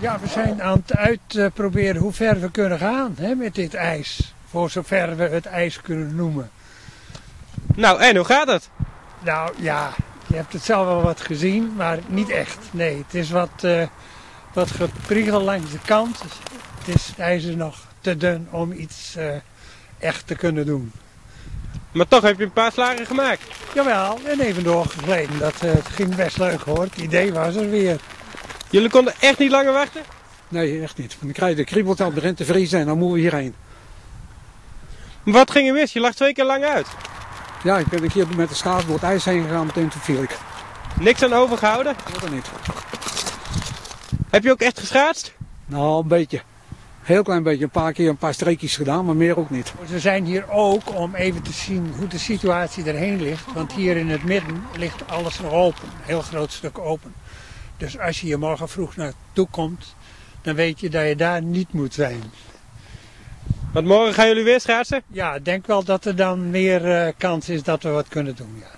Ja, we zijn aan het uitproberen hoe ver we kunnen gaan hè, met dit ijs. Voor zover we het ijs kunnen noemen. Nou, en hoe gaat het? Nou ja, je hebt het zelf wel wat gezien, maar niet echt. Nee, het is wat, uh, wat gepriegeld langs de kant. Het, is, het is nog te dun om iets uh, echt te kunnen doen. Maar toch heb je een paar slagen gemaakt? Jawel, en even doorgegleden. Dat uh, ging best leuk hoor. Het idee was er weer. Jullie konden echt niet langer wachten? Nee, echt niet. Dan krijg je de kriebelt al begint te vriezen en dan moeten we hierheen. Maar wat ging er mis? Je lag twee keer lang uit. Ja, ik ben een keer met de schaats door het ijs heen gegaan, meteen toen viel ik. Niks aan overgehouden? Dat niet. Heb je ook echt geschaatst? Nou, een beetje. Heel klein beetje, een paar keer een paar streekjes gedaan, maar meer ook niet. We zijn hier ook om even te zien hoe de situatie erheen ligt. Want hier in het midden ligt alles nog open, een heel groot stuk open. Dus als je hier morgen vroeg naartoe komt, dan weet je dat je daar niet moet zijn. Want morgen gaan jullie weer schaatsen? Ja, ik denk wel dat er dan meer uh, kans is dat we wat kunnen doen. Ja.